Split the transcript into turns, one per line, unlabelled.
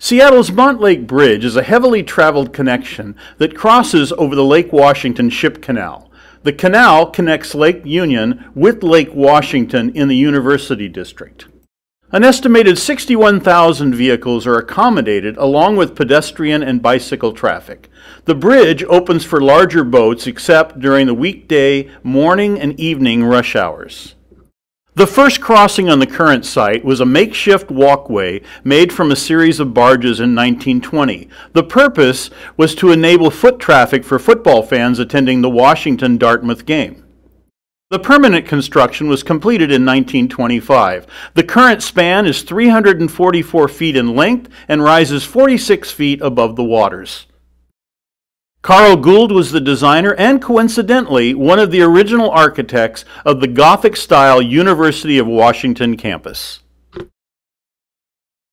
Seattle's Montlake Bridge is a heavily traveled connection that crosses over the Lake Washington Ship Canal. The canal connects Lake Union with Lake Washington in the University District. An estimated 61,000 vehicles are accommodated along with pedestrian and bicycle traffic. The bridge opens for larger boats except during the weekday morning and evening rush hours. The first crossing on the current site was a makeshift walkway made from a series of barges in 1920. The purpose was to enable foot traffic for football fans attending the Washington Dartmouth game. The permanent construction was completed in 1925. The current span is 344 feet in length and rises 46 feet above the waters. Carl Gould was the designer and coincidentally one of the original architects of the Gothic style University of Washington campus.